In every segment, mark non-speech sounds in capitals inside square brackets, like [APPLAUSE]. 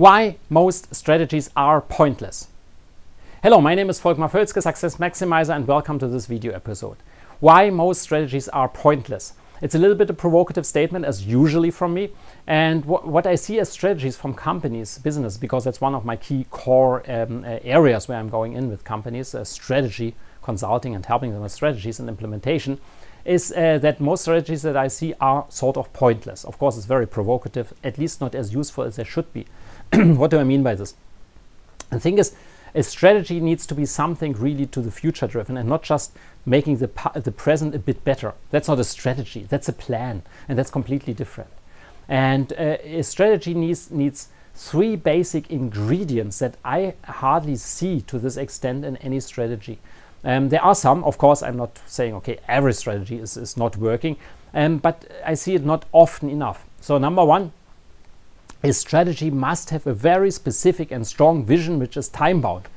Why most strategies are pointless. Hello, my name is Volkmar Völzke, Success Maximizer, and welcome to this video episode. Why most strategies are pointless. It's a little bit a provocative statement, as usually from me. And wh what I see as strategies from companies, business, because that's one of my key core um, uh, areas where I'm going in with companies, uh, strategy, consulting, and helping them with strategies and implementation, is uh, that most strategies that I see are sort of pointless. Of course, it's very provocative, at least not as useful as they should be. [CLEARS THROAT] what do I mean by this? The thing is, a strategy needs to be something really to the future driven and not just making the, the present a bit better. That's not a strategy, that's a plan, and that's completely different. And uh, a strategy needs, needs three basic ingredients that I hardly see to this extent in any strategy. Um, there are some, of course, I'm not saying, okay, every strategy is, is not working, um, but I see it not often enough. So, number one, a strategy must have a very specific and strong vision which is time bound.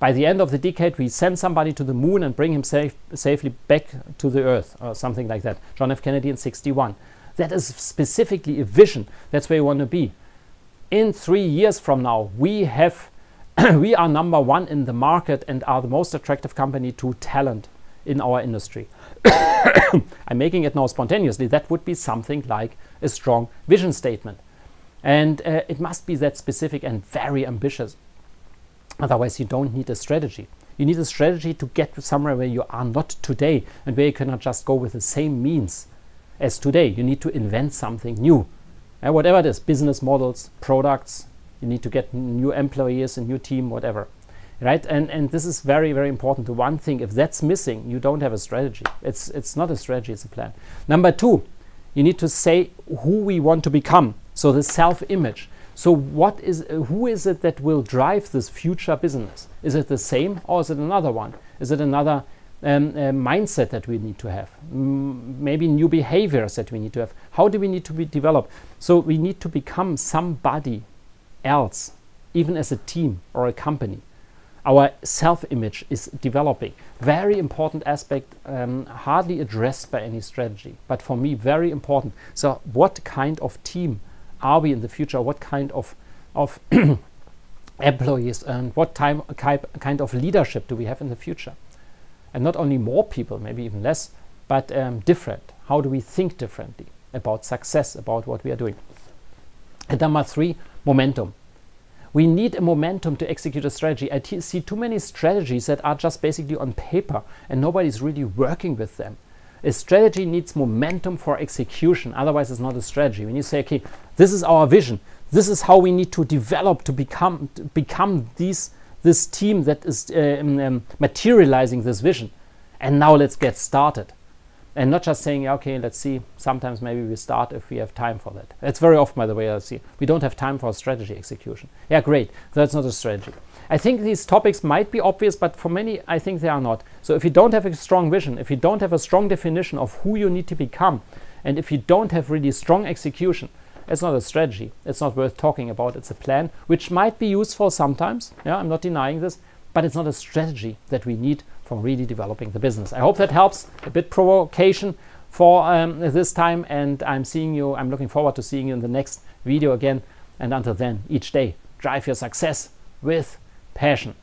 By the end of the decade, we send somebody to the moon and bring him safe, safely back to the earth, or something like that. John F. Kennedy in 61. That is specifically a vision. That's where you want to be. In three years from now, we have [CLEARS THROAT] we are number one in the market and are the most attractive company to talent in our industry. [COUGHS] I'm making it now spontaneously. That would be something like a strong vision statement. And uh, it must be that specific and very ambitious. Otherwise, you don't need a strategy. You need a strategy to get somewhere where you are not today and where you cannot just go with the same means as today. You need to invent something new. Whatever it is, business models, products, you need to get new employees, a new team, whatever. Right? And, and this is very, very important. The one thing, if that's missing, you don't have a strategy. It's, it's not a strategy, it's a plan. Number two, you need to say who we want to become. So the self-image. So what is, who is it that will drive this future business? Is it the same or is it another one? Is it another um, uh, mindset that we need to have? M maybe new behaviors that we need to have? How do we need to be developed? So we need to become somebody else, even as a team or a company. Our self-image is developing. Very important aspect, um, hardly addressed by any strategy, but for me very important. So what kind of team are we in the future? What kind of, of [CLEARS THROAT] employees and what time, kind of leadership do we have in the future? And not only more people, maybe even less, but um, different. How do we think differently about success, about what we are doing? And number three, momentum. We need a momentum to execute a strategy. I see too many strategies that are just basically on paper and nobody's really working with them. A strategy needs momentum for execution, otherwise, it's not a strategy. When you say, okay, this is our vision, this is how we need to develop to become, to become these, this team that is uh, um, um, materializing this vision, and now let's get started. And not just saying, okay, let's see, sometimes maybe we start if we have time for that. That's very often, by the way, I see. We don't have time for strategy execution. Yeah, great. That's not a strategy. I think these topics might be obvious, but for many, I think they are not. So if you don't have a strong vision, if you don't have a strong definition of who you need to become, and if you don't have really strong execution, it's not a strategy. It's not worth talking about. It's a plan, which might be useful sometimes. Yeah, I'm not denying this, but it's not a strategy that we need for really developing the business. I hope that helps. A bit provocation for um, this time, and I'm seeing you. I'm looking forward to seeing you in the next video again. And until then, each day, drive your success with passion.